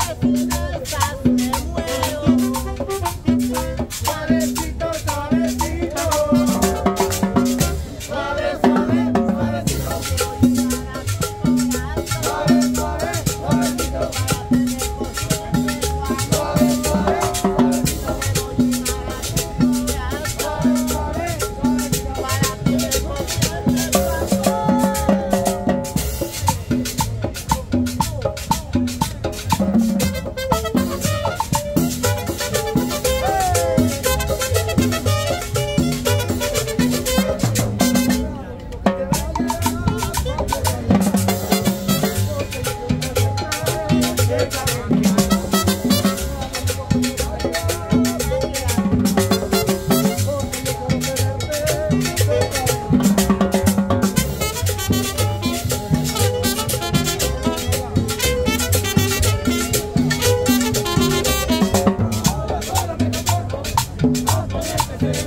happy.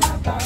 my body.